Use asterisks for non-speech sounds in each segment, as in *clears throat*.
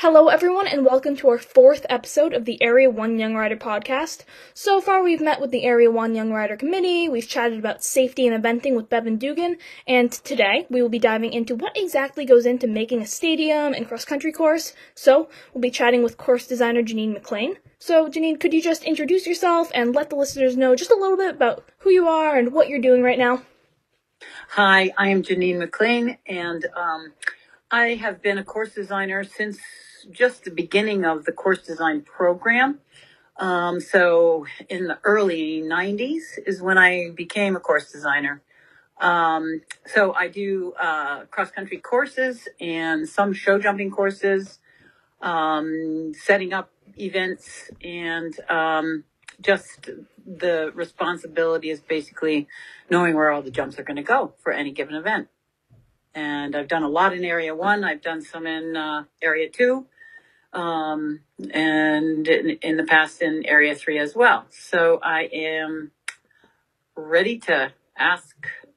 Hello, everyone, and welcome to our fourth episode of the Area 1 Young Rider podcast. So far, we've met with the Area 1 Young Rider Committee, we've chatted about safety and eventing with Bevan Dugan, and today we will be diving into what exactly goes into making a stadium and cross country course. So, we'll be chatting with course designer Janine McClain. So, Janine, could you just introduce yourself and let the listeners know just a little bit about who you are and what you're doing right now? Hi, I am Janine McClain, and um, I have been a course designer since just the beginning of the course design program. Um, so in the early 90s is when I became a course designer. Um, so I do uh, cross country courses and some show jumping courses, um, setting up events, and um, just the responsibility is basically knowing where all the jumps are going to go for any given event. And I've done a lot in Area 1, I've done some in uh, Area 2 um, and in, in, the past in Area 3 as well. So I am ready to ask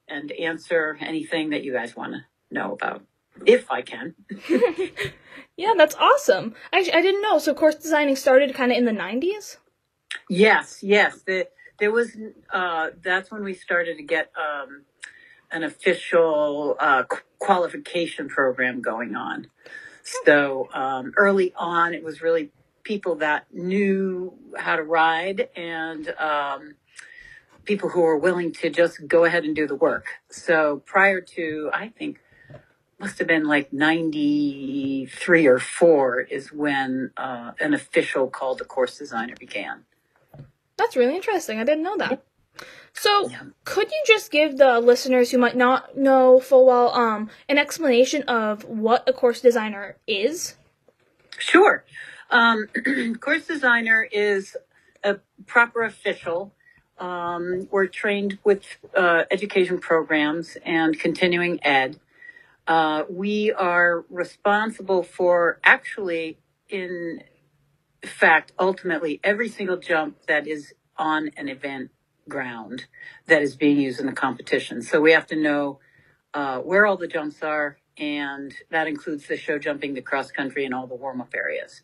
and answer anything that you guys want to know about, if I can. *laughs* *laughs* yeah, that's awesome. I, I didn't know. So course designing started kind of in the 90s? Yes, yes. The, there was, uh, that's when we started to get um, an official uh, qualification program going on. So um, early on, it was really people that knew how to ride and um, people who were willing to just go ahead and do the work. So prior to, I think, must have been like 93 or 4 is when uh, an official called the course designer began. That's really interesting. I didn't know that. So, yeah. could you just give the listeners who might not know full well um, an explanation of what a course designer is? Sure. Um, *clears throat* course designer is a proper official. Um, we're trained with uh, education programs and continuing ed. Uh, we are responsible for actually, in fact, ultimately every single jump that is on an event ground that is being used in the competition. So we have to know uh, where all the jumps are, and that includes the show jumping, the cross country, and all the warm up areas.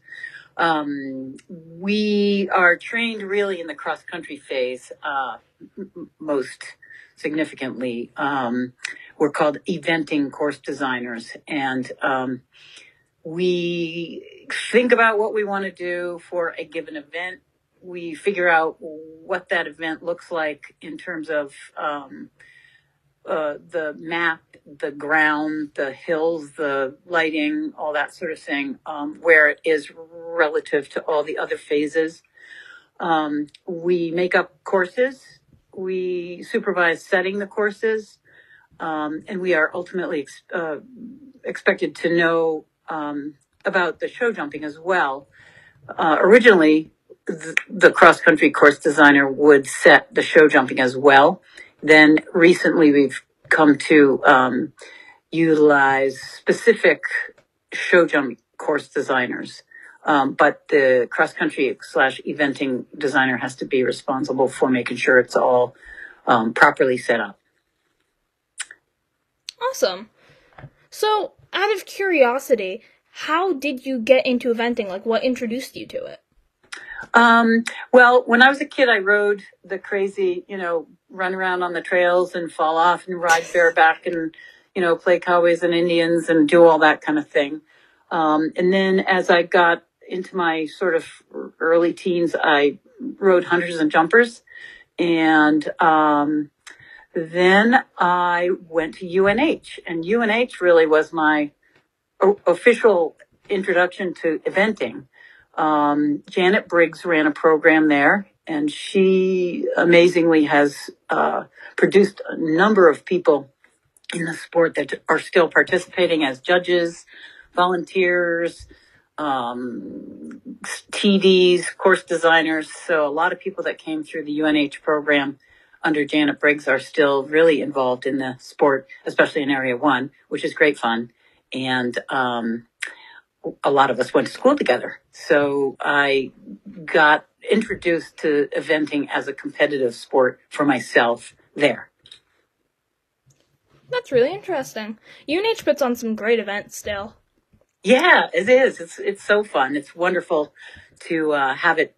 Um, we are trained really in the cross country phase uh, m- most significantly. Um, we're called eventing course designers, and um, we think about what we want to do for a given event we figure out what that event looks like in terms of um, uh, the map, the ground, the hills, the lighting, all that sort of thing, um, where it is relative to all the other phases. Um, we make up courses. We supervise setting the courses. Um, and we are ultimately ex- uh, expected to know um, about the show jumping as well. Uh, originally, the, cross country course designer would set the show jumping as well. Then recently we've come to um, utilize specific show jump course designers. Um, but the cross country slash eventing designer has to be responsible for making sure it's all um, properly set up. Awesome. So, out of curiosity, how did you get into eventing? Like, what introduced you to it? Um, well, when I was a kid, I rode the crazy, you know, run around on the trails and fall off and ride bareback and, you know, play cowboys and Indians and do all that kind of thing. Um, and then as I got into my sort of early teens, I rode hunters and jumpers. And, um, then I went to UNH and UNH really was my o- official introduction to eventing. Um, Janet Briggs ran a program there, and she amazingly has uh, produced a number of people in the sport that are still participating as judges, volunteers, um, TDs, course designers. So a lot of people that came through the UNH program under Janet Briggs are still really involved in the sport, especially in Area One, which is great fun. And um, a lot of us went to school together. So I got introduced to eventing as a competitive sport for myself there. That's really interesting. UNH puts on some great events still. Yeah, it is. It's it's so fun. It's wonderful to uh, have it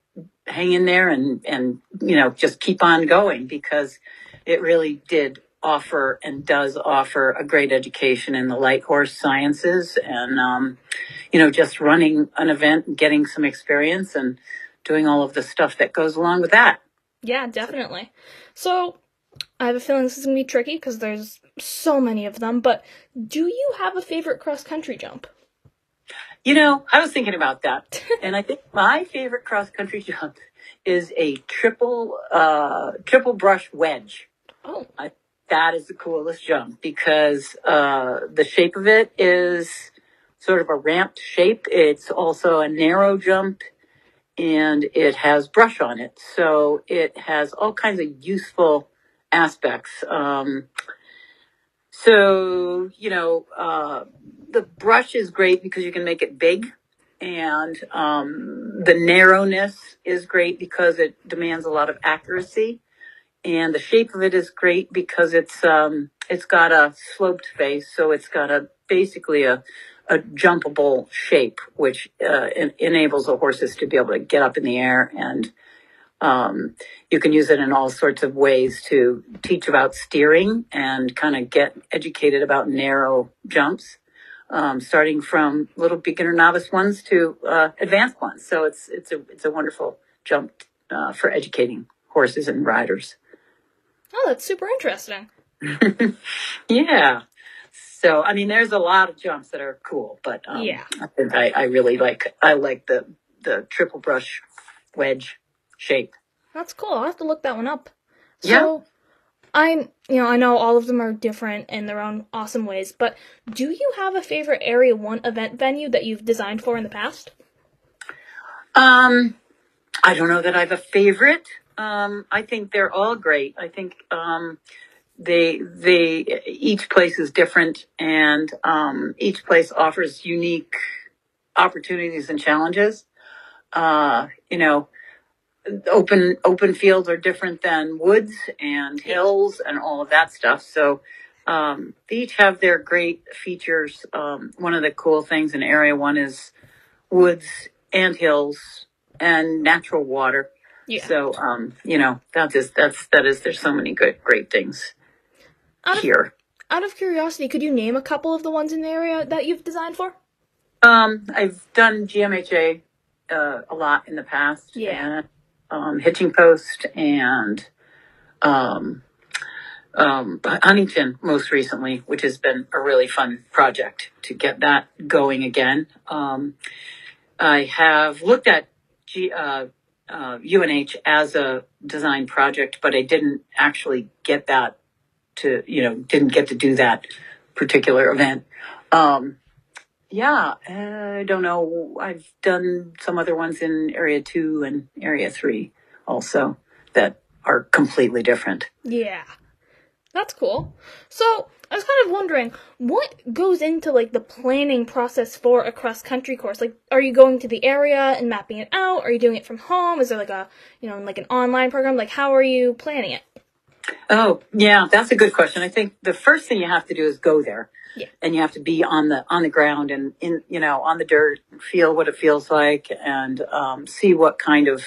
hang in there and and you know just keep on going because it really did offer and does offer a great education in the light horse sciences and um, you know just running an event and getting some experience and doing all of the stuff that goes along with that. Yeah, definitely. So I have a feeling this is gonna be tricky because there's so many of them. But do you have a favorite cross country jump? You know, I was thinking about that, *laughs* and I think my favorite cross country *laughs* jump is a triple uh, triple brush wedge. Oh, I, that is the coolest jump because uh, the shape of it is sort of a ramped shape. It's also a narrow jump, and it has brush on it, so it has all kinds of useful aspects. Um, so you know. Uh, the brush is great because you can make it big and um, the narrowness is great because it demands a lot of accuracy and the shape of it is great because it's um, it's got a sloped face so it's got a basically a a jumpable shape which uh, en- enables the horses to be able to get up in the air and um, you can use it in all sorts of ways to teach about steering and kind of get educated about narrow jumps um, starting from little beginner novice ones to uh, advanced ones. So it's it's a it's a wonderful jump uh, for educating horses and riders. Oh, that's super interesting. *laughs* yeah. So I mean, there's a lot of jumps that are cool, but um, yeah, I think I, I really like I like the the triple brush wedge shape. That's cool. I'll have to look that one up. So, yeah. I you know I know all of them are different in their own awesome ways, but do you have a favorite Area One event venue that you've designed for in the past? Um, I don't know that I have a favorite. Um, I think they're all great. I think um, they they each place is different, and um, each place offers unique opportunities and challenges. Uh, you know, open open fields are different than woods and hills and all of that stuff. So um, they each have their great features. Um, one of the cool things in Area One is woods and hills and natural water. Yeah. So um, you know that's that's that is there's so many good great things out of, here. Out of curiosity, could you name a couple of the ones in the area that you've designed for? Um, I've done GMHA uh, a lot in the past. Yeah. And um, Hitching Post and um, um, Huntington most recently, which has been a really fun project to get that going again. Um, I have looked at G, uh, uh, UNH as a design project, but I didn't actually get that to, you know, didn't get to do that particular event. Um, yeah, I don't know. I've done some other ones in Area 2 and Area 3 also that are completely different. Yeah. That's cool. So, I was kind of wondering, what goes into like the planning process for a cross country course? Like, are you going to the area and mapping it out? Are you doing it from home? Is there like a, you know, like an online program? Like, how are you planning it? Oh, yeah, that's a good question. I think the first thing you have to do is go there. Yeah. And you have to be on the on the ground and in you know on the dirt, feel what it feels like, and um, see what kind of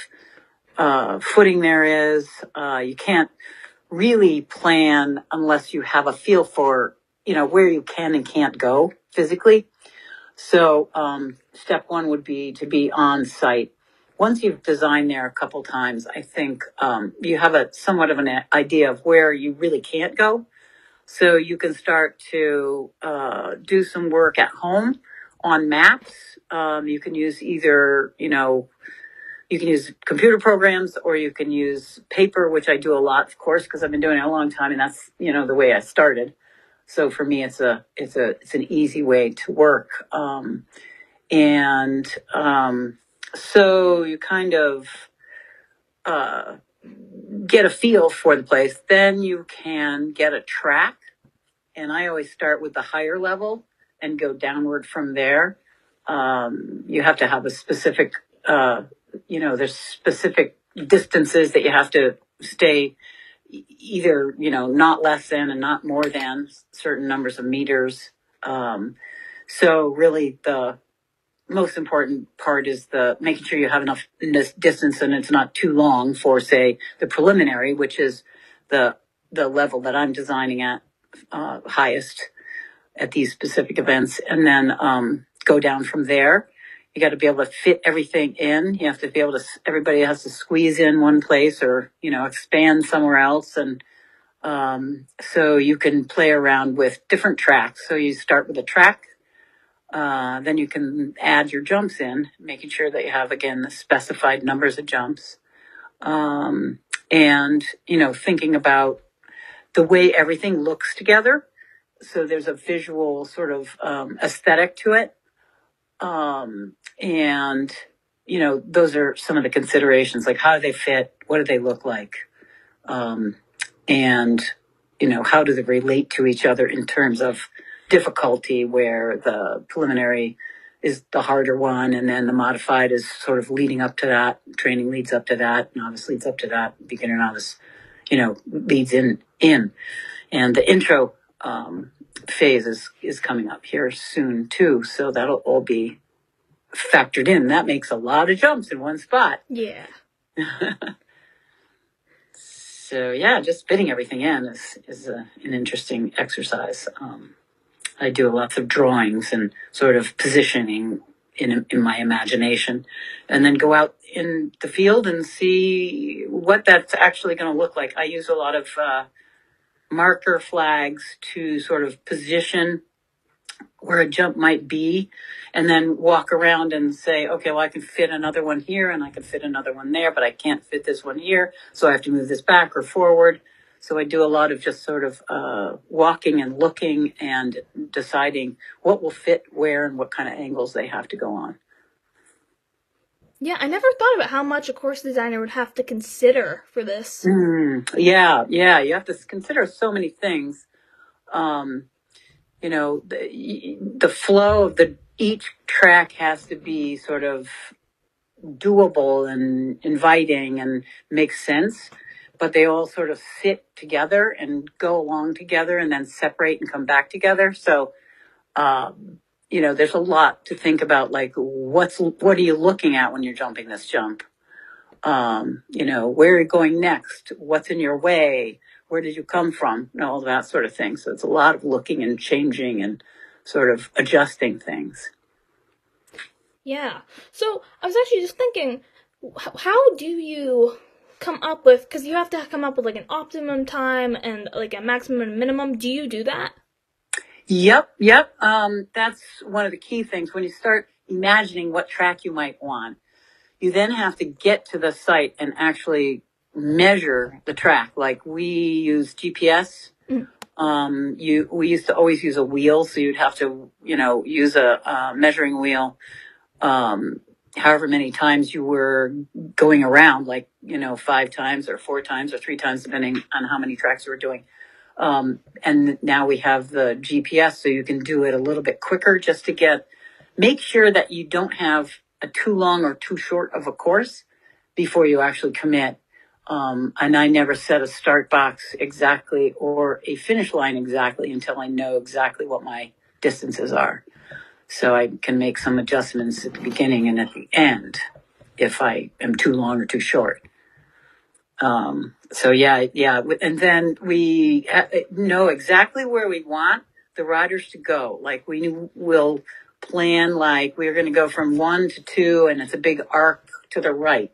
uh, footing there is. Uh, you can't really plan unless you have a feel for you know where you can and can't go physically. So um, step one would be to be on site. Once you've designed there a couple times, I think um, you have a somewhat of an idea of where you really can't go so you can start to uh, do some work at home on maps. Um, you can use either, you know, you can use computer programs or you can use paper, which I do a lot, of course, because I've been doing it a long time, and that's you know the way I started. So for me, it's a it's a it's an easy way to work, um, and um, so you kind of uh, get a feel for the place. Then you can get a track. And I always start with the higher level and go downward from there. Um, you have to have a specific, uh, you know, there's specific distances that you have to stay either, you know, not less than and not more than certain numbers of meters. Um, so really the, most important part is the making sure you have enough distance and it's not too long for, say, the preliminary, which is the the level that I'm designing at uh, highest at these specific events, and then um, go down from there. You got to be able to fit everything in. You have to be able to. Everybody has to squeeze in one place, or you know, expand somewhere else, and um, so you can play around with different tracks. So you start with a track uh, then you can add your jumps in, making sure that you have, again, the specified numbers of jumps. Um, and, you know, thinking about the way everything looks together. So there's a visual sort of um, aesthetic to it. Um, and, you know, those are some of the considerations, like how do they fit? What do they look like? Um, and, you know, how do they relate to each other in terms of difficulty where the preliminary is the harder one and then the modified is sort of leading up to that training leads up to that novice leads up to that beginner novice you know leads in in. And the intro um, phase is is coming up here soon too so that'll all be factored in. That makes a lot of jumps in one spot. Yeah. *laughs* So yeah just fitting everything in is is a, an interesting exercise um, I do lots of drawings and sort of positioning in, in my imagination and then go out in the field and see what that's actually going to look like. I use a lot of uh, marker flags to sort of position where a jump might be and then walk around and say, okay, well, I can fit another one here and I can fit another one there, but I can't fit this one here. So I have to move this back or forward. So I do a lot of just sort of uh, walking and looking and deciding what will fit where and what kind of angles they have to go on. Yeah, I never thought about how much a course designer would have to consider for this. Mm, yeah, yeah, you have to consider so many things. Um, you know, the, the flow of the each track has to be sort of doable and inviting and make sense but they all sort of fit together and go along together and then separate and come back together. So, um, you know, there's a lot to think about. Like, what's what are you looking at when you're jumping this jump? Um, you know, where are you going next? What's in your way? Where did you come from? And all that sort of thing. So it's a lot of looking and changing and sort of adjusting things. Yeah. So I was actually just thinking, how do you come up with because you have to come up with like an optimum time and like a maximum and minimum. Do you do that? Yep, yep. Um, that's one of the key things when you start imagining what track you might want. You then have to get to the site and actually measure the track. Like we use GPS. Mm. Um, you we used to always use a wheel, so you'd have to you know use a, a measuring wheel. Um, however many times you were going around, like, you know, five times or four times or three times, depending on how many tracks you were doing. Um, and now we have the GPS, so you can do it a little bit quicker just to get, make sure that you don't have a too long or too short of a course before you actually commit. Um, and I never set a start box exactly or a finish line exactly until I know exactly what my distances are so I can make some adjustments at the beginning and at the end if I am too long or too short. Um, so yeah, yeah, and then we know exactly where we want the riders to go. Like we will plan like we're going to go from one to two, and it's a big arc to the right,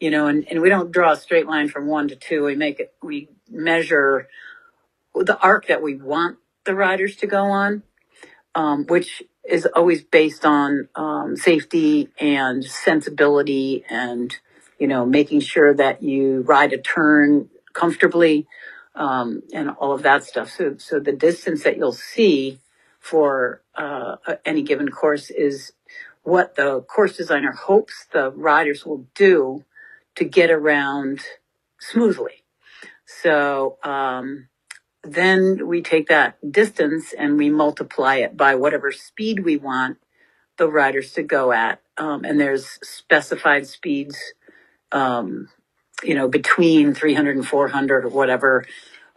you know, and, and we don't draw a straight line from one to two. We make it, we measure the arc that we want the riders to go on, um, which is always based on um, safety and sensibility and you know making sure that you ride a turn comfortably um, and all of that stuff. So so the distance that you'll see for uh, any given course is what the course designer hopes the riders will do to get around smoothly. So um, then we take that distance and we multiply it by whatever speed we want the riders to go at. Um, and there's specified speeds, um, you know, between 300 and 400 or whatever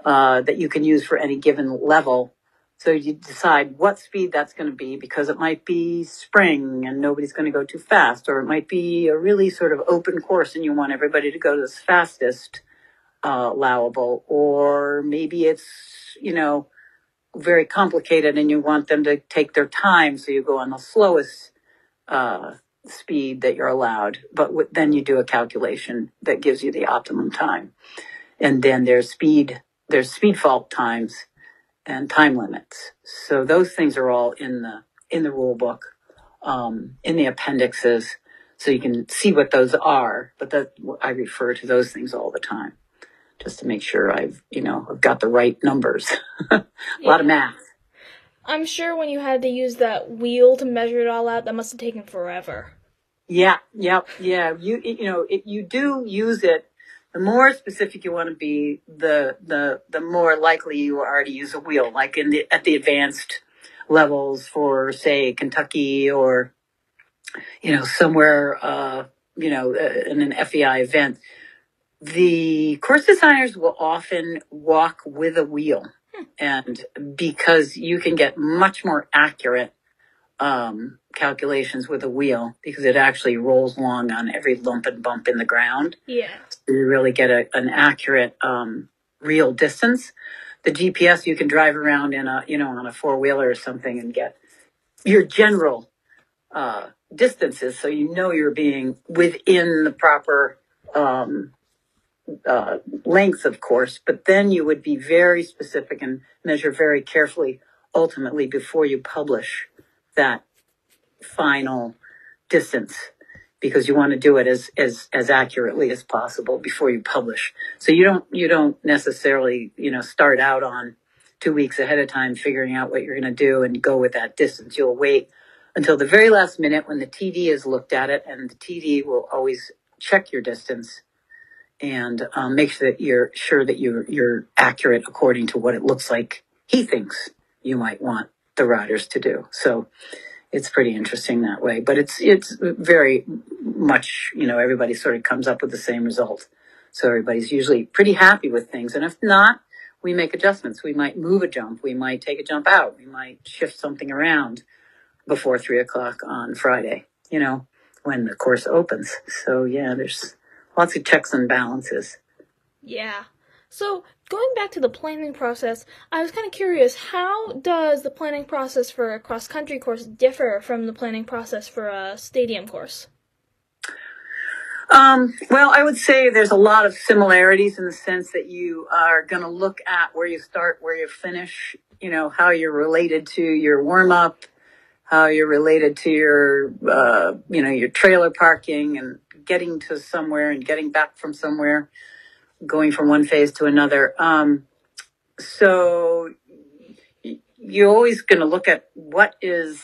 uh, that you can use for any given level. So you decide what speed that's going to be because it might be spring and nobody's going to go too fast, or it might be a really sort of open course and you want everybody to go to the fastest uh, allowable, or maybe it's, you know, very complicated and you want them to take their time, so you go on the slowest uh, speed that you're allowed. But w- then you do a calculation that gives you the optimum time, and then there's speed there's speed fault times and time limits. So those things are all in the in the rule book, um, in the appendixes, so you can see what those are. But that I refer to those things all the time, just to make sure I've you know I've got the right numbers. *laughs* a lot of math. I'm sure when you had to use that wheel to measure it all out, that must have taken forever. Yeah, yeah, yeah. You you know it, you do use it. The more specific you want to be, the the the more likely you are to use a wheel. Like in the at the advanced levels for say Kentucky or you know somewhere uh, you know uh, in an FEI event, the course designers will often walk with a wheel, and because you can get much more accurate um, calculations with a wheel because it actually rolls along on every lump and bump in the ground. Yeah. So you really get a, an accurate um, real distance. The GPS you can drive around in a you know on a four wheeler or something and get your general uh, distances, so you know you're being within the proper um, uh, length, of course. But then you would be very specific and measure very carefully, ultimately, before you publish that final distance because you want to do it as, as, as accurately as possible before you publish. So you don't, you don't necessarily, you know, start out on two weeks ahead of time figuring out what you're going to do and go with that distance. You'll wait until the very last minute when the TD has looked at it and the TD will always check your distance and um, make sure that you're sure that you're, you're accurate according to what it looks like he thinks you might want the riders to do. So it's pretty interesting that way. But it's it's very much you know everybody sort of comes up with the same result. So everybody's usually pretty happy with things, and if not, we make adjustments. We might move a jump. We might take a jump out. We might shift something around before three o'clock on Friday. You know when the course opens. So yeah, there's lots of checks and balances. Yeah. So, going back to the planning process, I was kind of curious how does the planning process for a cross country course differ from the planning process for a stadium course? Um, well, I would say there's a lot of similarities in the sense that you are going to look at where you start, where you finish, you know, how you're related to your warm up, how you're related to your, uh, you know, your trailer parking and getting to somewhere and getting back from somewhere going from one phase to another. Um, so you're always going to look at what is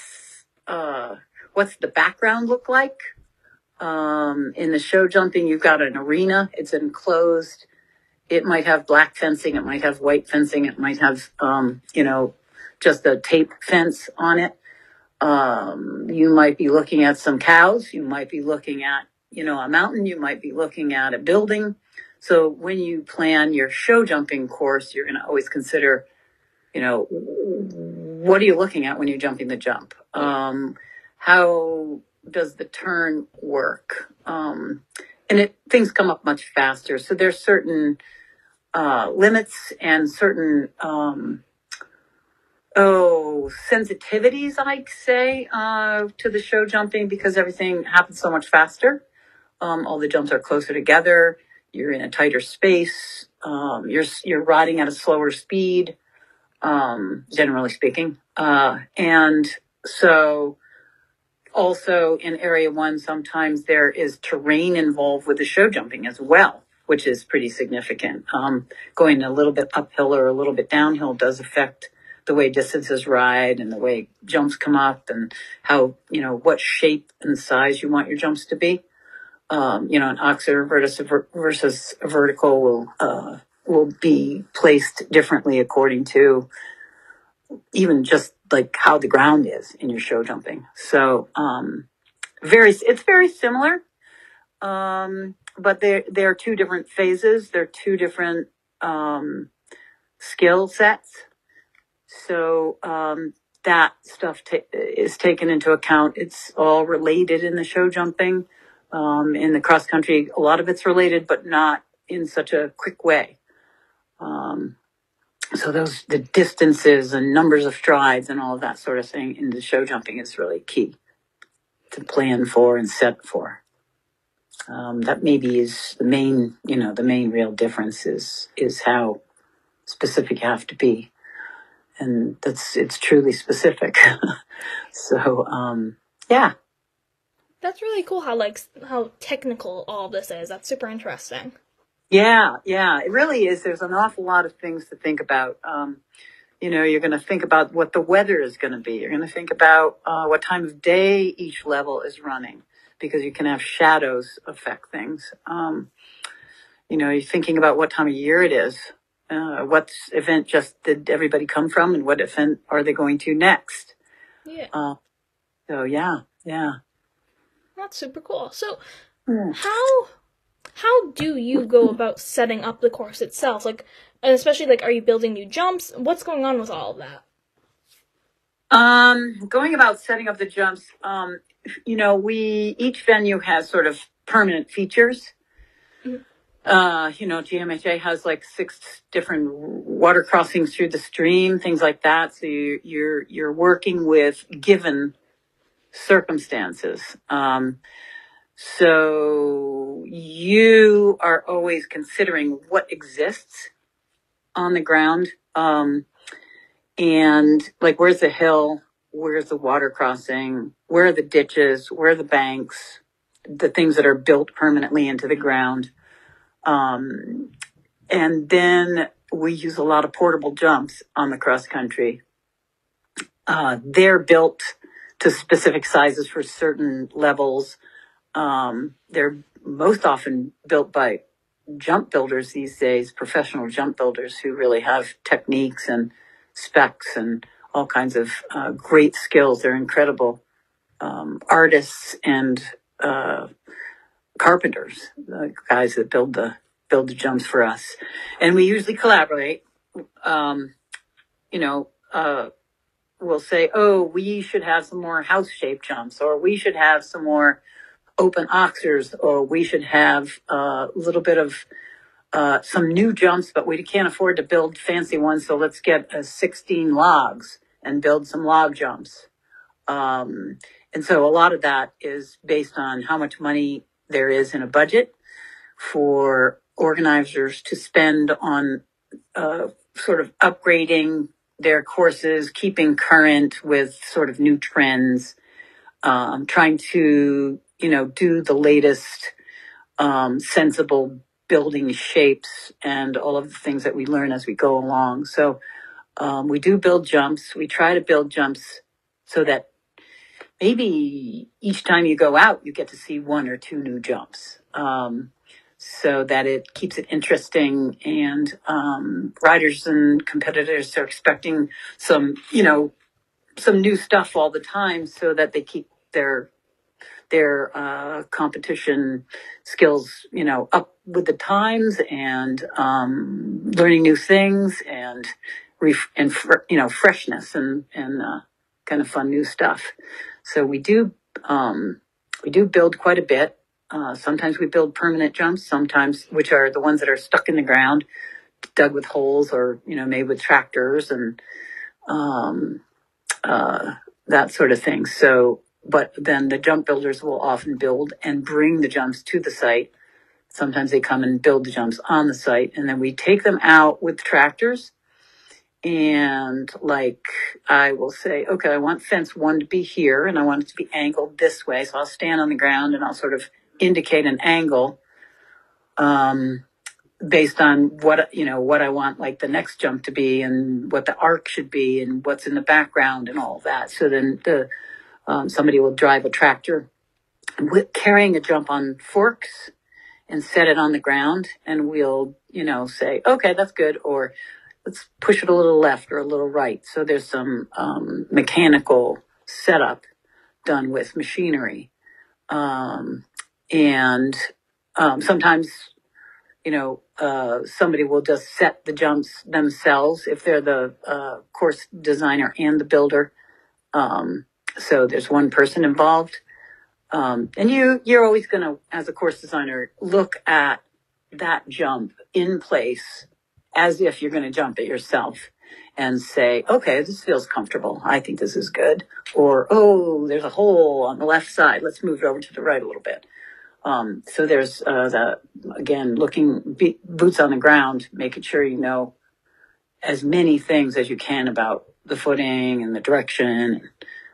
uh, what's the background look like. Um, in the show jumping, you've got an arena. It's enclosed. It might have black fencing. It might have white fencing. It might have, um, you know, just a tape fence on it. Um, you might be looking at some cows. You might be looking at, you know, a mountain. You might be looking at a building. So when you plan your show jumping course, you're going to always consider, you know, what are you looking at when you're jumping the jump? Um, how does the turn work? Um, and it, things come up much faster. So there's certain uh, limits and certain um, oh sensitivities, I'd say, uh, to the show jumping because everything happens so much faster. Um, all the jumps are closer together. You're in a tighter space, um, you're you're riding at a slower speed, um, generally speaking, uh, and so also in area one, sometimes there is terrain involved with the show jumping as well, which is pretty significant. Um, going a little bit uphill or a little bit downhill does affect the way distances ride and the way jumps come up and how, you know, what shape and size you want your jumps to be um, you know, an auxiliary versus, versus a vertical will uh, will be placed differently according to even just like how the ground is in your show jumping. So um, very, it's very similar, um, but there there are two different phases. They're two different um, skill sets. So um, that stuff ta- is taken into account. It's all related in the show jumping. Um, in the cross country, a lot of it's related, but not in such a quick way. Um, so those the distances and numbers of strides and all of that sort of thing in the show jumping is really key to plan for and set for. Um, that maybe is the main, you know, the main real difference is is how specific you have to be, and that's it's truly specific. *laughs* so um, yeah, That's really cool how like how technical all this is. That's super interesting. Yeah, yeah, it really is. There's an awful lot of things to think about. Um, you know, you're going to think about what the weather is going to be. You're going to think about uh, what time of day each level is running because you can have shadows affect things. Um, you know, you're thinking about what time of year it is. Uh, what event just did everybody come from and what event are they going to next? Yeah, Uh, so yeah, yeah. That's super cool. So Hmm. how how do you go about setting up the course itself? Like, and especially like, are you building new jumps? What's going on with all of that? Um, going about setting up the jumps, um, you know, we each venue has sort of permanent features. Mhm. Uh, you know, GMHA has like six different water crossings through the stream, things like that. So you, you're you're working with given circumstances. Um, so you are always considering what exists on the ground. Um, and like where's the hill? Where's the water crossing? Where are the ditches? Where are the banks? The things that are built permanently into the ground. Um, and then we use a lot of portable jumps on the cross country. Uh, they're built to specific sizes for certain levels um, they're most often built by jump builders these days professional jump builders who really have techniques and specs and all kinds of uh, great skills. They're incredible um, artists and uh, carpenters, the guys that build the build the jumps for us. And we usually collaborate. Um, you know, uh, we'll say, "Oh, we should have some more house shaped jumps," or "We should have some more open oxers," or "We should have a little bit of." uh, some new jumps, but we can't afford to build fancy ones. So let's get uh, 16 logs and build some log jumps. Um, and so a lot of that is based on how much money there is in a budget for organizers to spend on uh, sort of upgrading their courses, keeping current with sort of new trends, um, trying to, you know, do the latest um, sensible building shapes and all of the things that we learn as we go along. So um, we do build jumps. We try to build jumps so that maybe each time you go out, you get to see one or two new jumps. Um, so that it keeps it interesting and um, riders and competitors are expecting some, you know, some new stuff all the time so that they keep their their uh, competition skills, you know, up with the times and um, learning new things and ref- and fr- you know freshness and and uh, kind of fun new stuff. So we do um, we do build quite a bit. Uh, sometimes we build permanent jumps, sometimes which are the ones that are stuck in the ground, dug with holes or you know made with tractors and um, uh, that sort of thing. So, but then the jump builders will often build and bring the jumps to the site. Sometimes they come and build the jumps on the site, and then we take them out with tractors. And like I will say, okay, I want fence one to be here, and I want it to be angled this way. So I'll stand on the ground and I'll sort of indicate an angle. Um, based on what you know what I want like the next jump to be and what the arc should be and what's in the background and all that. So then the um, somebody will drive a tractor with carrying a jump on forks and set it on the ground and we'll you know say okay that's good or let's push it a little left or a little right. So there's some um, mechanical setup done with machinery um, and um, sometimes you know, uh, somebody will just set the jumps themselves if they're the uh, course designer and the builder. Um, so there's one person involved. Um, and you, you're always going to, as a course designer, look at that jump in place as if you're going to jump it yourself and say, okay, this feels comfortable. I think this is good. Or, oh, there's a hole on the left side. Let's move it over to the right a little bit. Um, so there's uh, the again looking be- boots on the ground, making sure you know as many things as you can about the footing and the direction and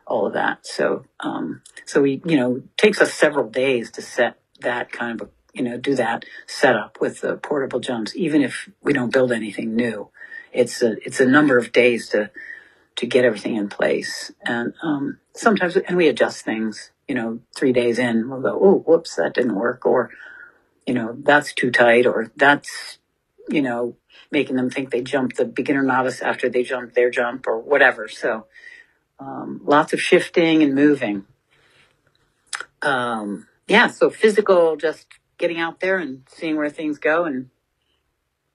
all of that. So um, so we you know takes us several days to set that kind of a you know do that setup with the portable jumps, even if we don't build anything new. It's a it's a number of days to to get everything in place, and um, sometimes and we adjust things you know, three days in, we'll go, oh, whoops, that didn't work, or, you know, that's too tight, or that's, you know, making them think they jumped the beginner novice after they jumped their jump, or whatever. So, um, lots of shifting and moving. Um, yeah, so physical, just getting out there and seeing where things go and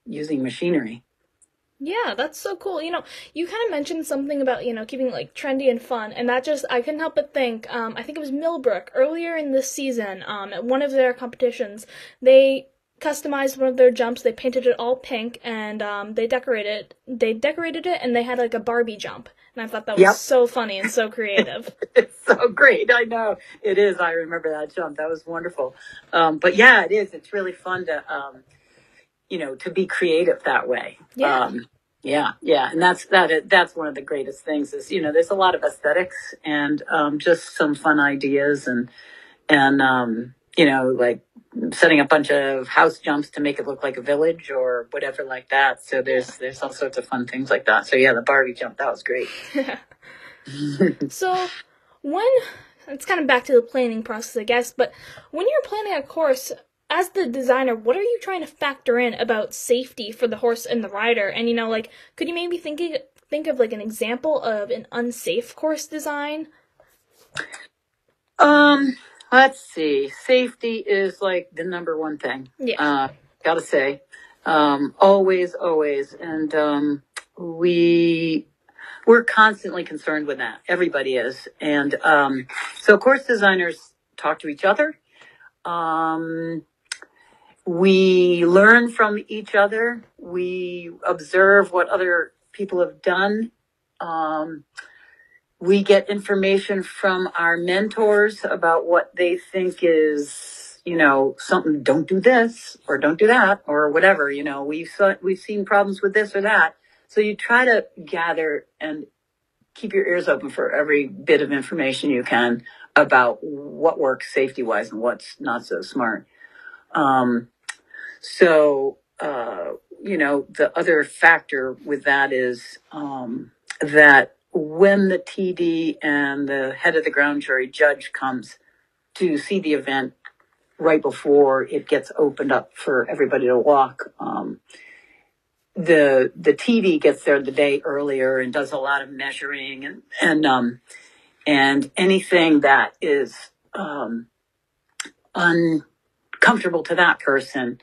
using machinery. Yeah, that's so cool. You know, you kind of mentioned something about, you know, keeping like trendy and fun, and that just, I couldn't help but think, um, I think it was Millbrook earlier in this season, um, at one of their competitions, they customized one of their jumps, they painted it all pink, and, um, they decorated, they decorated it, and they had like a Barbie jump. And I thought that was yep. so funny and so *laughs* creative. it's so great. I know it is. I remember that jump. That was wonderful. Um, but yeah, it is. It's really fun to, um, you know, to be creative that way. Yeah. Um, yeah, yeah, and that's that. That's one of the greatest things is you know there's a lot of aesthetics and um, just some fun ideas and and um, you know like setting a bunch of house jumps to make it look like a village or whatever like that. So there's there's all sorts of fun things like that. So yeah, the Barbie jump that was great. *laughs* so when it's kind of back to the planning process, I guess, but when you're planning a course, as the designer, what are you trying to factor in about safety for the horse and the rider? And you know, like, could you maybe think think of like an example of an unsafe course design? Um, let's see. Safety is like the number one thing. Yeah. Uh, gotta say, um, always, always, and um, we we're constantly concerned with that. Everybody is, and um, so course designers talk to each other. Um, we learn from each other. We observe what other people have done. Um, we get information from our mentors about what they think is, you know, something. Don't do this or don't do that or whatever. You know, we've we've seen problems with this or that. So you try to gather and keep your ears open for every bit of information you can about what works safety wise and what's not so smart. Um, so, uh, you know, the other factor with that is um, that when the TD and the head of the ground jury judge comes to see the event right before it gets opened up for everybody to walk, um, the the TD gets there the day earlier and does a lot of measuring and and um, and anything that is um, uncomfortable to that person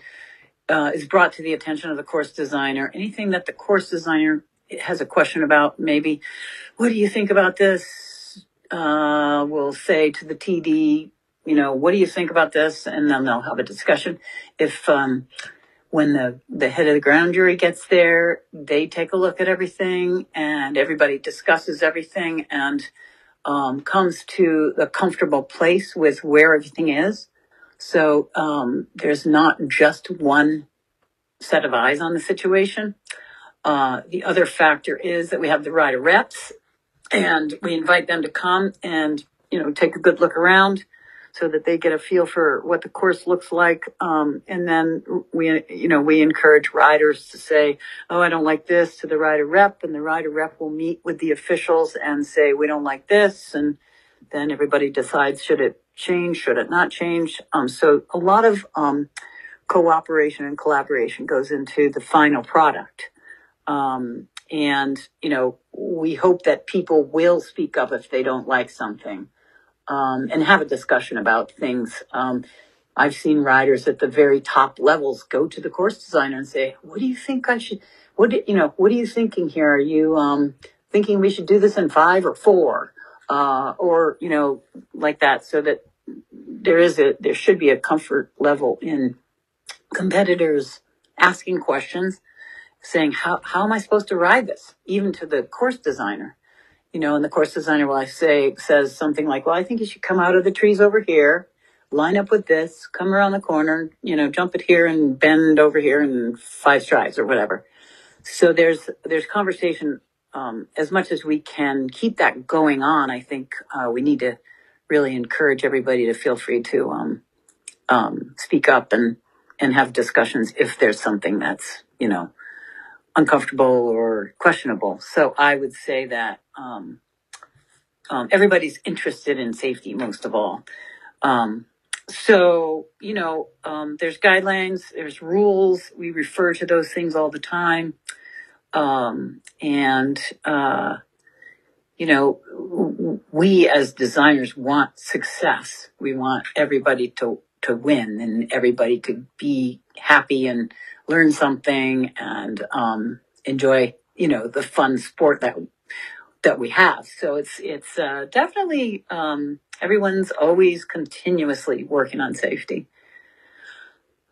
uh, is brought to the attention of the course designer. Anything that the course designer has a question about, maybe, what do you think about this? Uh, we'll say to the TD, you know, what do you think about this? And then they'll have a discussion. If, um, when the, the head of the ground jury gets there, they take a look at everything and everybody discusses everything and um, comes to a comfortable place with where everything is. So um, there's not just one set of eyes on the situation. Uh, the other factor is that we have the rider reps, and we invite them to come and you know take a good look around, so that they get a feel for what the course looks like. Um, and then we you know we encourage riders to say, "Oh, I don't like this," to the rider rep, and the rider rep will meet with the officials and say, "We don't like this," and then everybody decides should it change? Should it not change? Um, so a lot of um, cooperation and collaboration goes into the final product. Um, and, you know, we hope that people will speak up if they don't like something um, and have a discussion about things. Um, I've seen riders at the very top levels go to the course designer and say, "What do you think I should? What do, you know? What are you thinking here? Are you um, thinking we should do this in five or four, uh, or you know, like that?" So that there is a there should be a comfort level in competitors asking questions, saying, "How how am I supposed to ride this?" Even to the course designer, you know, and the course designer will I say says something like, "Well, I think you should come out of the trees over here." line up with this, come around the corner, you know, jump it here and bend over here in five strides or whatever. So there's there's conversation um, as much as we can keep that going on. I think uh, we need to really encourage everybody to feel free to um, um, speak up and and have discussions if there's something that's you know uncomfortable or questionable. So I would say that um, um, everybody's interested in safety most of all. Um, so, you know, um, there's guidelines, there's rules. We refer to those things all the time. Um, and, uh, you know, we as designers want success. We want everybody to, to win and everybody to be happy and learn something and, um, enjoy, you know, the fun sport that, that we have. So it's, it's, uh, definitely, um, everyone's always continuously working on safety.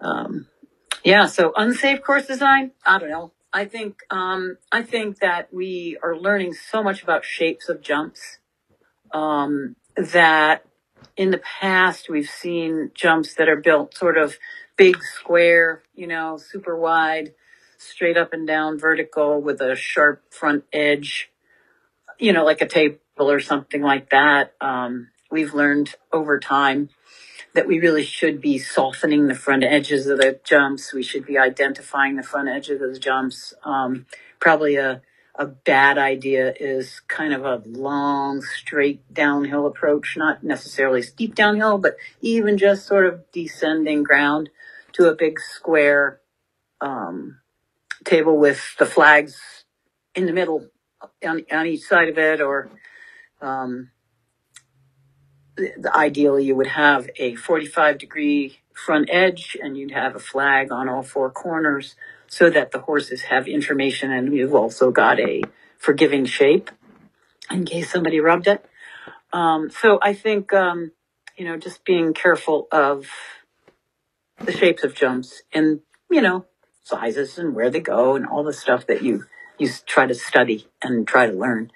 Um, yeah, so unsafe course design, I don't know. I think um, I think that we are learning so much about shapes of jumps um, that in the past we've seen jumps that are built sort of big square, you know, super wide, straight up and down vertical with a sharp front edge, you know, like a table or something like that. Um, we've learned over time that we really should be softening the front edges of the jumps. We should be identifying the front edge of those jumps. Um, probably a, a bad idea is kind of a long, straight downhill approach, not necessarily steep downhill, but even just sort of descending ground to a big square um, table with the flags in the middle on, on each side of it or um, ideally you would have a 45 degree front edge and you'd have a flag on all four corners so that the horses have information and you've also got a forgiving shape in case somebody rubbed it. Um, so I think, um, you know, just being careful of the shapes of jumps and, you know, sizes and where they go and all the stuff that you, you try to study and try to learn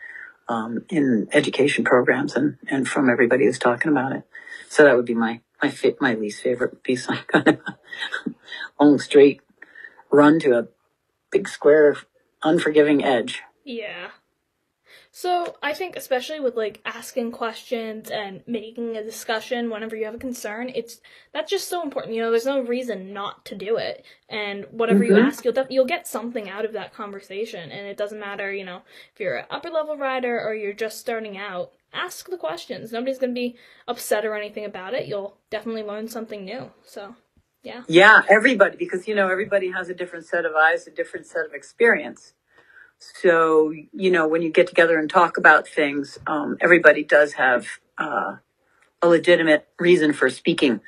um, in education programs and, and from everybody who's talking about it. So that would be my my fit my least favorite piece. Like kind of long straight run to a big square unforgiving edge. Yeah. So I think especially with like asking questions and making a discussion whenever you have a concern, it's that's just so important. You know, there's no reason not to do it, and whatever mm-hmm. you ask, you'll def- you'll get something out of that conversation. And it doesn't matter, you know, if you're an upper level rider or you're just starting out. Ask the questions. Nobody's gonna be upset or anything about it. You'll definitely learn something new. So. Yeah. Yeah, everybody, because you know everybody has a different set of eyes, a different set of experience. So, you know, when you get together and talk about things, um, everybody does have uh, a legitimate reason for speaking.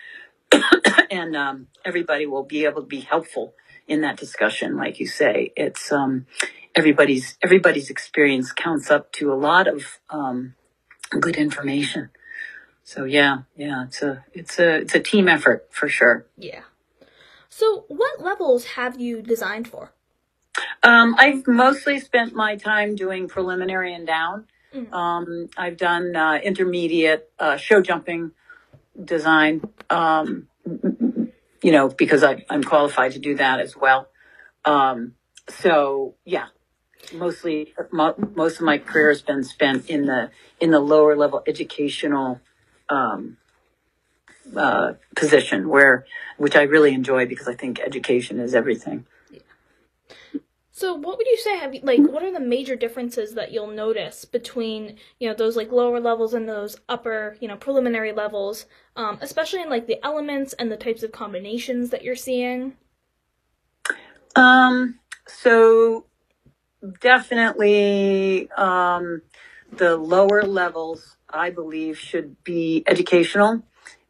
*coughs* and um, everybody will be able to be helpful in that discussion. Like you say, it's um, everybody's everybody's experience counts up to a lot of um, good information. So yeah, yeah, it's a it's a it's a team effort for sure. Yeah. So, what levels have you designed for? Um, I've mostly spent my time doing preliminary and down. Mm. Um, I've done uh, intermediate uh, show jumping design, um, you know, because I, am qualified to do that as well. Um, so yeah, mostly mo- most of my career has been spent in the in the lower level educational um, uh, position where which I really enjoy because I think education is everything. So, what would you say have you, like what are the major differences that you'll notice between you know those like lower levels and those upper you know preliminary levels, um, especially in like the elements and the types of combinations that you're seeing? Um. So definitely, um, the lower levels I believe should be educational,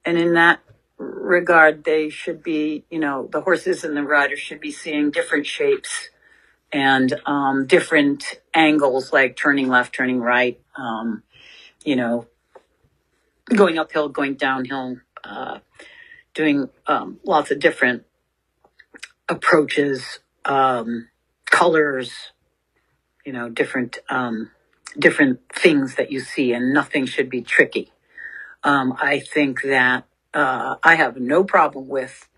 and in that regard, they should be, you know, the horses and the riders should be seeing different shapes and um, different angles, like turning left, turning right, um, you know, going uphill, going downhill, uh, doing um, lots of different approaches, um, colors, you know, different um, different things that you see, and nothing should be tricky. Um, I think that uh, I have no problem with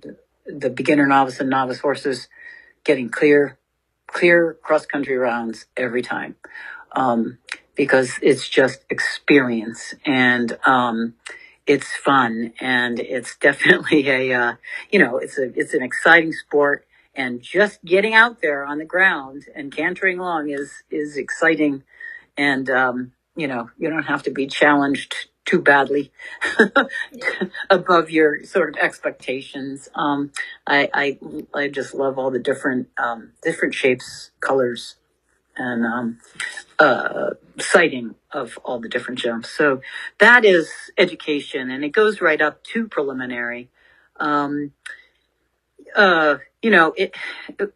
the, the beginner, novice, and novice horses getting clear, clear cross country rounds every time um, because it's just experience and um, it's fun and it's *laughs* definitely a uh, you know it's a it's an exciting sport and just getting out there on the ground and cantering along is is exciting and um, you know you don't have to be challenged too badly *laughs* *laughs* above your sort of expectations. Um, I, I i just love all the different um, different shapes colors and um, uh, sighting of all the different jumps. So that is education and it goes right up to preliminary. Um, uh, you know, it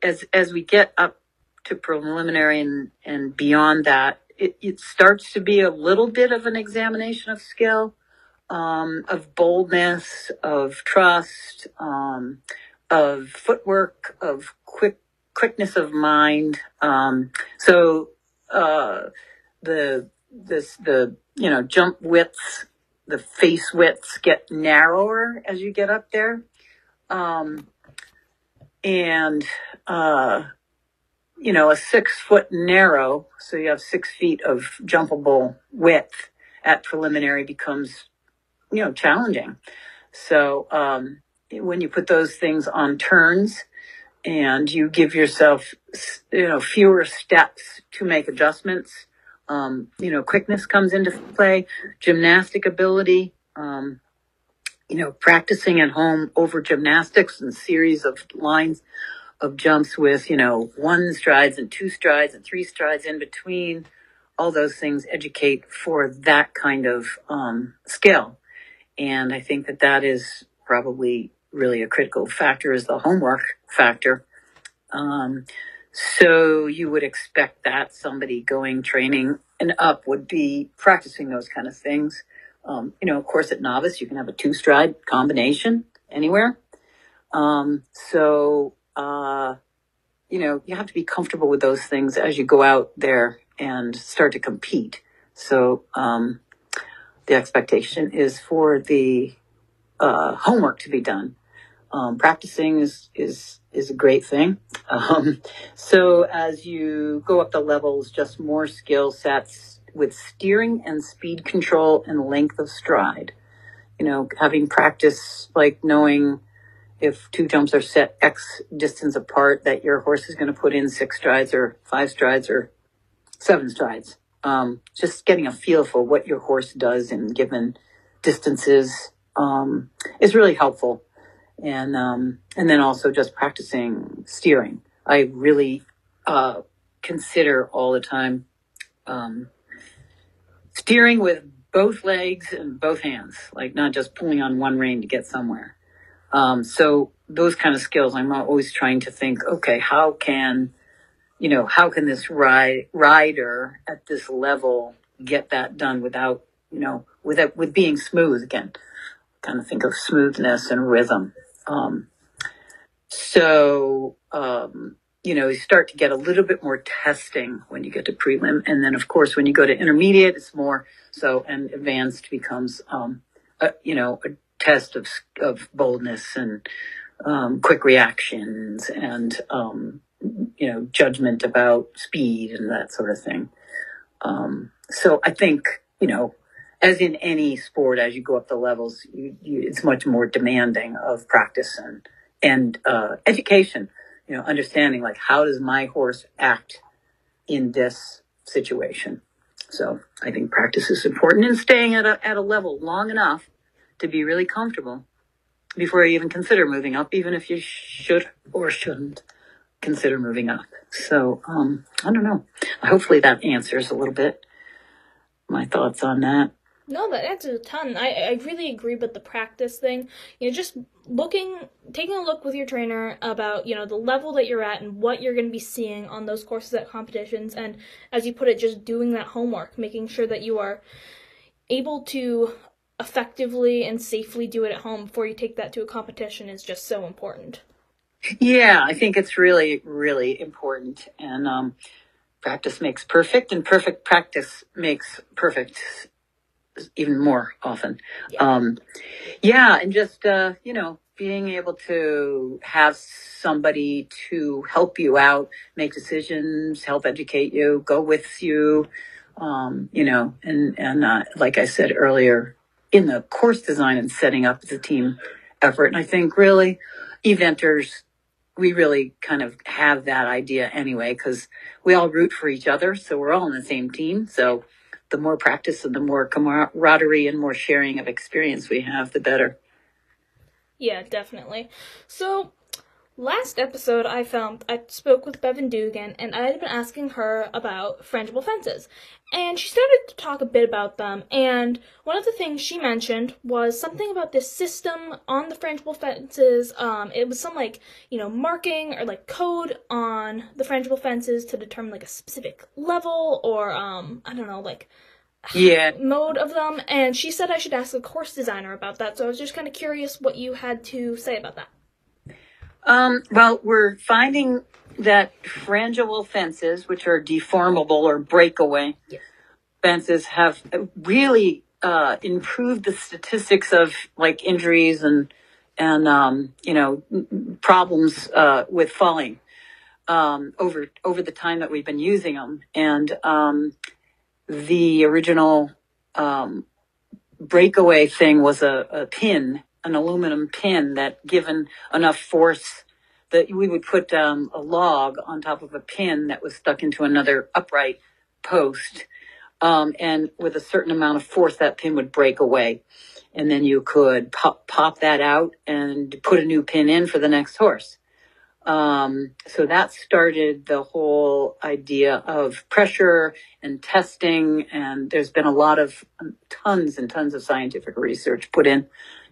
as as we get up to preliminary and and beyond that, it, it starts to be a little bit of an examination of skill, um, of boldness, of trust, um, of footwork, of quick quickness of mind. Um, so uh, the this the you know jump widths, the face widths get narrower as you get up there. Um, and uh, you know a six foot narrow, so you have six feet of jumpable width at preliminary becomes you know challenging. So um, when you put those things on turns and you give yourself you know fewer steps to make adjustments, um, you know quickness comes into play, gymnastic ability. Um, you know, practicing at home over gymnastics and series of lines of jumps with, you know, one strides and two strides and three strides in between. All those things educate for that kind of um, skill. And I think that that is probably really a critical factor is the homework factor. Um, so you would expect that somebody going training and up would be practicing those kind of things. Um, you know, of course, at novice, you can have a two stride combination anywhere. Um, so, uh, you know, you have to be comfortable with those things as you go out there and start to compete. So, um, the expectation is for the uh, homework to be done. Um, practicing is is is a great thing. Um, so as you go up the levels, just more skill sets with steering and speed control and length of stride. You know, having practice, like knowing if two jumps are set X distance apart, that your horse is going to put in six strides or five strides or seven strides. Um, just getting a feel for what your horse does in given distances um, is really helpful. And um, and then also just practicing steering. I really uh, consider all the time um, steering with both legs and both hands, like not just pulling on one rein to get somewhere. Um, so those kind of skills, I'm always trying to think, okay, how can, you know, how can this ride, rider at this level get that done without, you know, without, with being smooth again? Kind of think of smoothness and rhythm. Um, so, um, you know, you start to get a little bit more testing when you get to prelim. And then, of course, when you go to intermediate, it's more so, and advanced becomes, um, a, you know, a test of, of boldness and um, quick reactions and, um, you know, judgment about speed and that sort of thing. Um, so I think, you know, as in any sport, as you go up the levels, you, you, it's much more demanding of practice and, and uh, education you know, understanding like how does my horse act in this situation. So I think practice is important and staying at a, at a level long enough to be really comfortable before you even consider moving up, even if you should or shouldn't consider moving up. So, um, I don't know. Hopefully that answers a little bit my thoughts on that. No, that answers a ton. I, I really agree with the practice thing. You know, just looking, taking a look with your trainer about, you know, the level that you're at and what you're going to be seeing on those courses at competitions. And as you put it, just doing that homework, making sure that you are able to effectively and safely do it at home before you take that to a competition is just so important. Yeah, I think it's really, really important. And um, practice makes perfect, and perfect practice makes perfect even more often. Yeah, um, yeah and just, uh, you know, being able to have somebody to help you out, make decisions, help educate you, go with you, um, you know, and, and uh, like I said earlier, in the course design and setting up as a team effort. And I think really eventers, we really kind of have that idea anyway, because we all root for each other. So we're all on the same team. So the more practice and the more camaraderie and more sharing of experience we have, the better. Yeah, definitely. So, last episode, I filmed, I spoke with Bevan Dugan, and I had been asking her about frangible fences, and she started to talk a bit about them. And one of the things she mentioned was something about this system on the frangible fences. Um, it was some like you know marking or like code on the frangible fences to determine like a specific level or um, I don't know like yeah mode of them and she said i should ask a course designer about that so i was just kind of curious what you had to say about that um, well we're finding that frangible fences which are deformable or breakaway yeah. fences have really uh, improved the statistics of like injuries and and um, you know problems uh, with falling um, over over the time that we've been using them and um, the original um, breakaway thing was a, a, pin, an aluminum pin that, given enough force, that we would put um, a log on top of a pin that was stuck into another upright post. Um, and with a certain amount of force, that pin would break away. And then you could pop, pop that out and put a new pin in for the next horse. Um, so that started the whole idea of pressure and testing. And there's been a lot of um, tons and tons of scientific research put in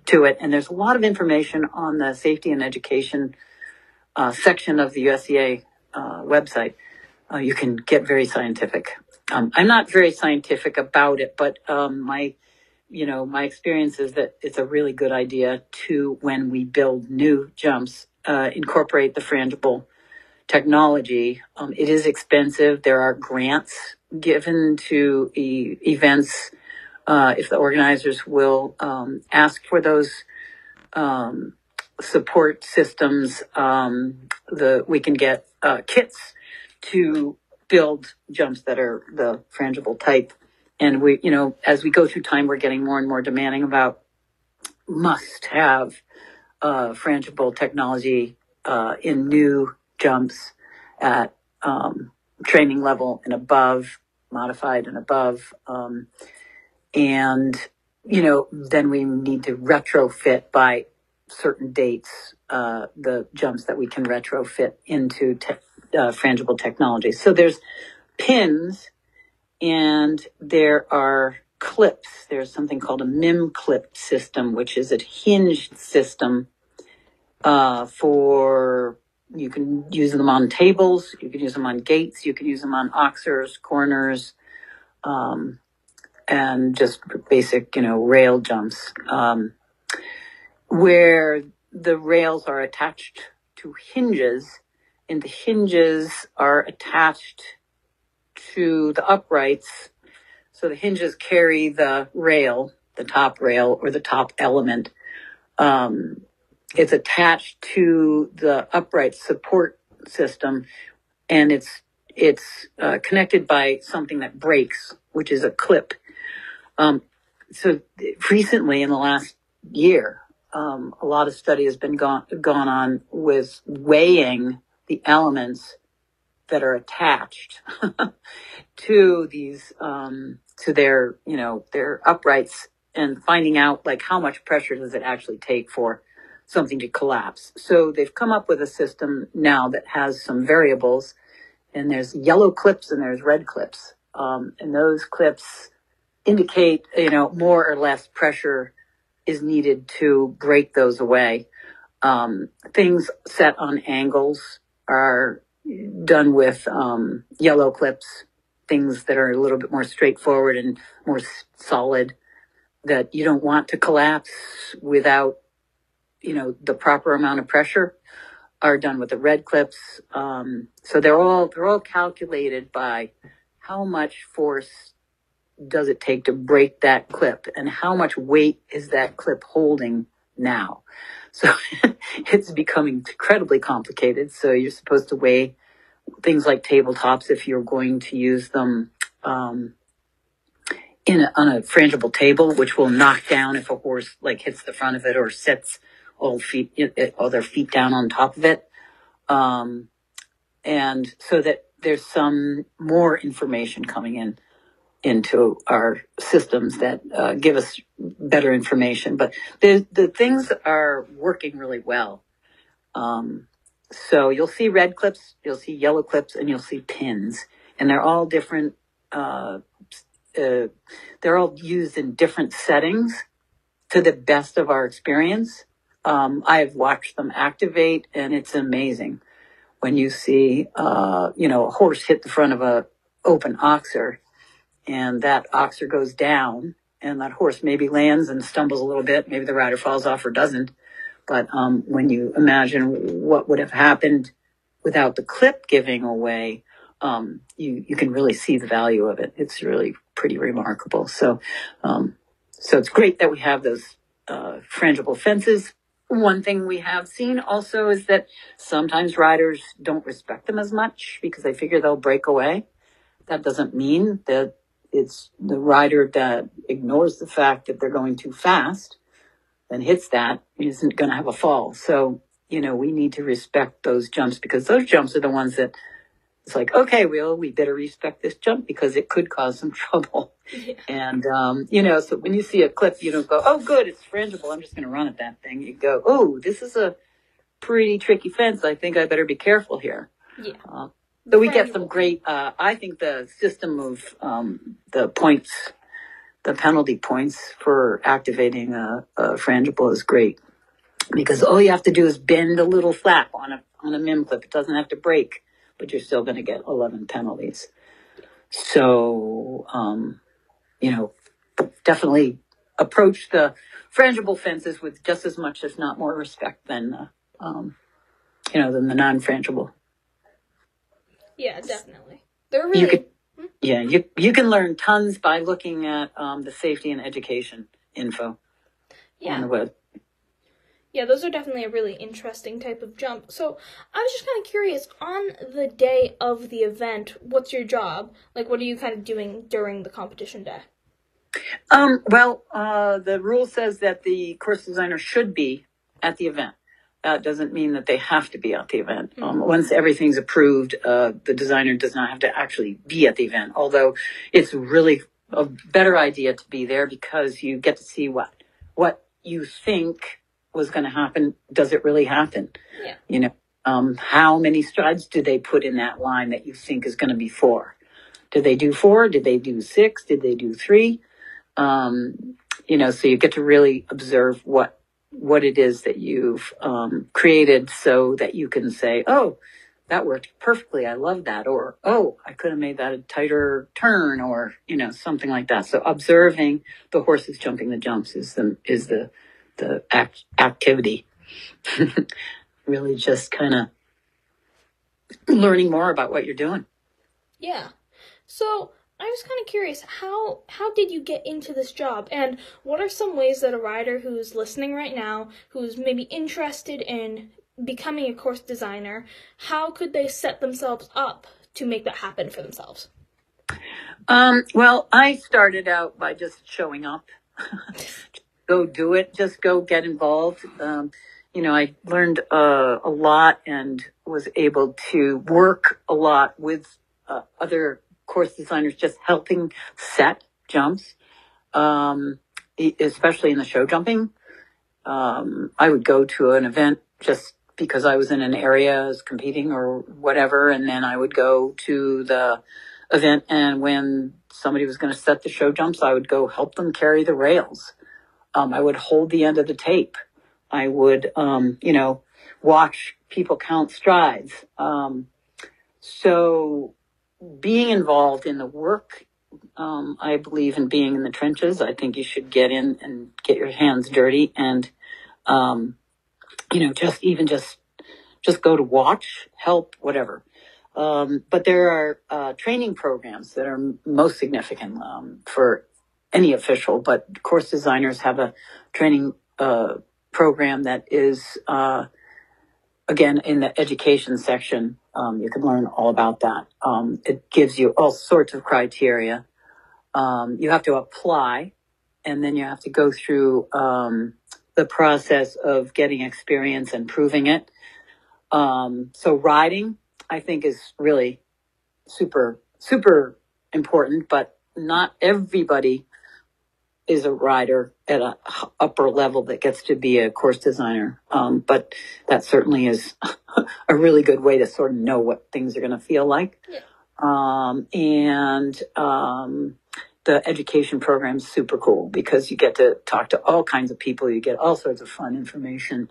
to it. And there's a lot of information on the safety and education uh, section of the USEA uh, website. Uh, you can get very scientific. Um, I'm not very scientific about it, but um, my you know, my experience is that it's a really good idea to, when we build new jumps, uh, incorporate the frangible technology. Um, it is expensive. There are grants given to e- events uh, if the organizers will um, ask for those um, support systems. Um, the we can get uh, kits to build jumps that are the frangible type. And we, you know, as we go through time, we're getting more and more demanding about must have uh, frangible technology uh, in new jumps at um, training level and above, modified and above. And, you know, then we need to retrofit by certain dates uh, the jumps that we can retrofit into te- uh, frangible technology. So there's pins and there are clips. There's something called a MIM clip system, which is a hinged system uh, for you can use them on tables, you can use them on gates, you can use them on oxers, corners, um, and just basic, you know, rail jumps, um, where the rails are attached to hinges, and the hinges are attached to the uprights. So the hinges carry the rail, the top rail or the top element. Um, it's attached to the upright support system and it's it's uh, connected by something that breaks, which is a clip. Um, so recently, in the last year, um, a lot of study has been gone gone on with weighing the elements that are attached *laughs* to these um, to their you know their uprights and finding out like how much pressure does it actually take for something to collapse. So they've come up with a system now that has some variables, and there's yellow clips and there's red clips. Um, and those clips indicate, you know, more or less pressure is needed to break those away. Um, things set on angles are done with um, yellow clips, things that are a little bit more straightforward and more solid that you don't want to collapse without, you know, the proper amount of pressure are done with the red clips. Um, so they're all, they're all calculated by how much force does it take to break that clip and how much weight is that clip holding now? *laughs* So it's becoming incredibly complicated. So you're supposed to weigh things like tabletops if you're going to use them um, in a, on a frangible table, which will knock down if a horse like hits the front of it or sits all feet all their feet down on top of it. Um, and so that there's some more information coming in into our systems that uh, give us better information. But the the things are working really well. Um, so you'll see red clips, you'll see yellow clips, and you'll see pins, and they're all different. Uh, uh, they're all used in different settings to the best of our experience. Um, I've watched them activate, and it's amazing when you see, uh, you know, a horse hit the front of a open oxer, and that oxer goes down, and that horse maybe lands and stumbles a little bit. Maybe the rider falls off or doesn't but um, when you imagine what would have happened without the clip giving away, um, you you can really see the value of it. It's really pretty remarkable. So, um, so it's great that we have those uh, frangible fences. One thing we have seen also is that sometimes riders don't respect them as much because they figure they'll break away. That doesn't mean that it's the rider that ignores the fact that they're going too fast and hits that isn't going to have a fall. So, you know, we need to respect those jumps because those jumps are the ones that it's like, okay, well, we better respect this jump because it could cause some *laughs* trouble. Yeah. And, um, you know, so when you see a clip, you don't go, oh, good, it's frangible. I'm just going to run at that thing. You go, oh, this is a pretty tricky fence. I think I better be careful here. Yeah. Uh, so we get some great, uh, I think the system of um, the points the penalty points for activating a, a frangible is great because all you have to do is bend a little flap on a on a mim clip. It doesn't have to break, but you're still going to get 11 penalties. So, um, you know, definitely approach the frangible fences with just as much, if not more, respect than the, um, you know, than the non-frangible. Yeah, definitely. They're really. You could, yeah, you you can learn tons by looking at um, the safety and education info yeah. on the web. Yeah, those are definitely a really interesting type of jump. So I was just kind of curious on the day of the event, what's your job? Like, what are you kind of doing during the competition day? Um, well, uh, the rule says that the course designer should be at the event that doesn't mean that they have to be at the event. Um, mm-hmm. once everything's approved, uh, the designer does not have to actually be at the event. Although it's really a better idea to be there because you get to see what what you think was going to happen. Does it really happen? Yeah. You know, um, how many strides do they put in that line that you think is going to be four? Did they do four? Did they do six? Did they do three? Um, you know, so you get to really observe what what it is that you've um, created so that you can say, oh, that worked perfectly. I love that. Or, oh, I could have made that a tighter turn or, you know, something like that. So observing the horses jumping the jumps is the, is the, the act, activity. *laughs* really just kind of learning more about what you're doing. Yeah. So I was kind of curious how how did you get into this job? And what are some ways that a rider who's listening right now who's maybe interested in becoming a course designer how could they set themselves up to make that happen for themselves? Um, well i started out by just showing up. *laughs* Go do it. Just go get involved. Um, you know i learned uh, a lot and was able to work a lot with uh, other course designers just helping set jumps, um, especially in the show jumping. Um, I would go to an event just because I was in an area as competing or whatever, and then I would go to the event and when somebody was going to set the show jumps, I would go help them carry the rails. Um, I would hold the end of the tape. I would, um, you know, watch people count strides. Um, so being involved in the work, um, I believe in being in the trenches. I think you should get in and get your hands dirty and, um, you know, just even just, just go to watch, help, whatever. Um, but there are uh, training programs that are most significant um, for any official, but course designers have a training uh, program that is, uh, again, in the education section. Um, you can learn all about that. Um, it gives you all sorts of criteria. Um, you have to apply, and then you have to go through um, the process of getting experience and proving it. so riding I think is really super, super important, but not everybody is a rider at a upper level that gets to be a course designer. Um, but that certainly is *laughs* a really good way to sort of know what things are going to feel like. Yeah. Um, and, um, the education program is super cool because you get to talk to all kinds of people. You get all sorts of fun information.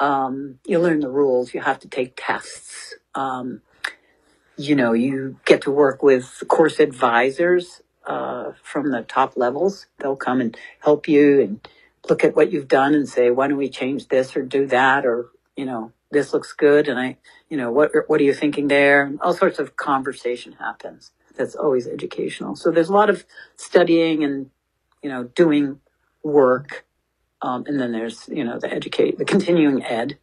Um, you learn the rules. You have to take tests. Um, you know, you get to work with course advisors uh, from the top levels. They'll come and help you and look at what you've done and say, why don't we change this or do that? Or, you know, this looks good. And I, you know, what, what are you thinking there? And all sorts of conversation happens. That's always educational. So there's a lot of studying and, you know, doing work. Um, and then there's, you know, the educate, the continuing ed,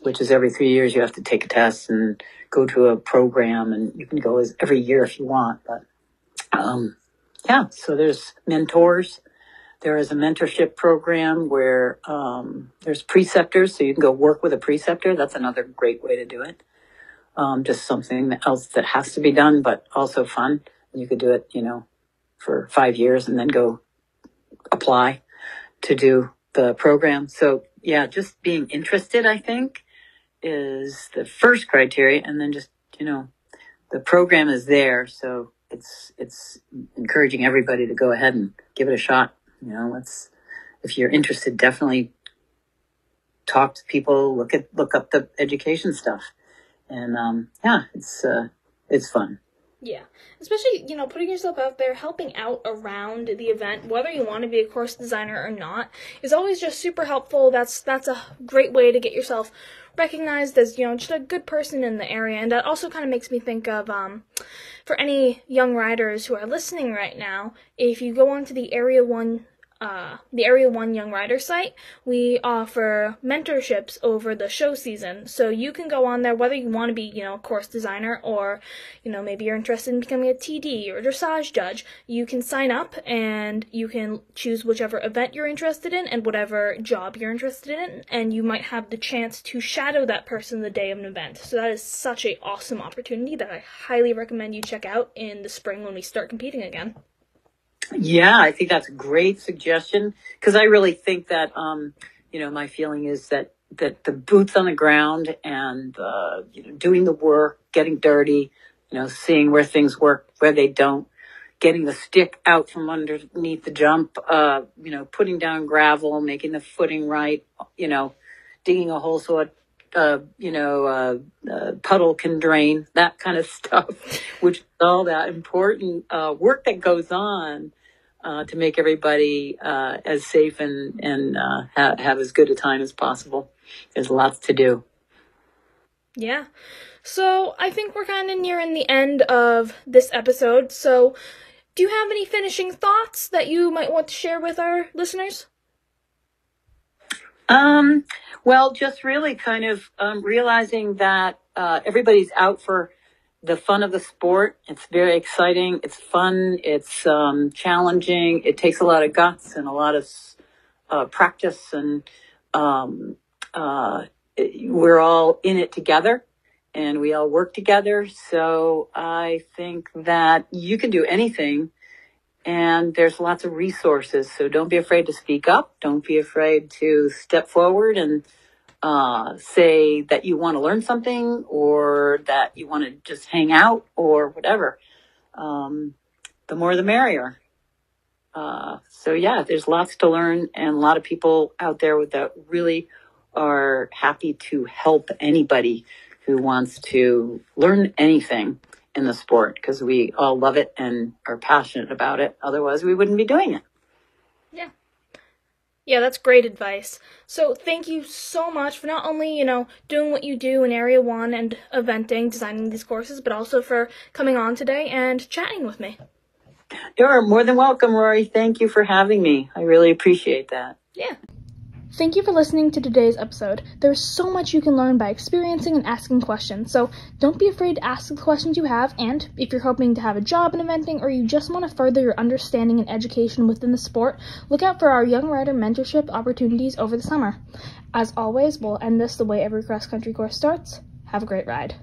which is every three years you have to take a test and go to a program and you can go as every year if you want. But, um, yeah, so there's mentors. There is a mentorship program where, um, there's preceptors. So you can go work with a preceptor. That's another great way to do it. Um, just something else that has to be done, but also fun. You could do it, you know, for five years and then go apply to do the program. So yeah, just being interested, I think, is the first criteria, and then just you know, the program is there, so it's it's encouraging everybody to go ahead and give it a shot. You know, let's if you're interested, definitely talk to people, look at look up the education stuff, and um, yeah, it's uh, it's fun. Yeah. Especially, you know, putting yourself out there, helping out around the event, whether you want to be a course designer or not, is always just super helpful. That's that's a great way to get yourself recognized as, you know, just a good person in the area. And that also kind of makes me think of um for any young riders who are listening right now, if you go onto the Area 1 uh, the Area 1 Young Rider site, we offer mentorships over the show season. So you can go on there, whether you want to be, you know, a course designer or, you know, maybe you're interested in becoming a TD or a dressage judge, you can sign up and you can choose whichever event you're interested in and whatever job you're interested in, and you might have the chance to shadow that person the day of an event. So that is such a awesome opportunity that I highly recommend you check out in the spring when we start competing again. Yeah, I think that's a great suggestion because I really think that, um, you know, my feeling is that that the boots on the ground and uh, you know doing the work, getting dirty, you know, seeing where things work, where they don't, getting the stick out from underneath the jump, uh, you know, putting down gravel, making the footing right, you know, digging a hole so it, uh, you know, uh, uh, puddle can drain, *laughs* that kind of stuff, which is all that important uh, work that goes on uh, to make everybody uh, as safe and and ha- have as good a time as possible. There's lots to do. Yeah. So I think we're kind of nearing the end of this episode. So, do you have any finishing thoughts that you might want to share with our listeners? Um. Well, just really kind of um, realizing that uh, everybody's out for the fun of the sport. It's very exciting. It's fun. It's um, challenging. It takes a lot of guts and a lot of uh, practice, and um, uh, we're all in it together, and we all work together. So I think that you can do anything, and there's lots of resources. So don't be afraid to speak up. Don't be afraid to step forward and uh, say that you want to learn something or that you want to just hang out or whatever. Um, the more the merrier. Uh, so yeah, there's lots to learn and a lot of people out there that really are happy to help anybody who wants to learn anything in the sport because we all love it and are passionate about it. Otherwise, we wouldn't be doing it. Yeah. Yeah, that's great advice. So, thank you so much for not only, you know, doing what you do in Area 1 and eventing, designing these courses, but also for coming on today and chatting with me. You're more than welcome, Rory. Thank you for having me. I really appreciate that. Yeah. Thank you for listening to today's episode. There's so much you can learn by experiencing and asking questions, so don't be afraid to ask the questions you have, and if you're hoping to have a job in eventing or you just want to further your understanding and education within the sport, look out for our Young Rider mentorship opportunities over the summer. As always, we'll end this the way every cross country course starts. Have a great ride.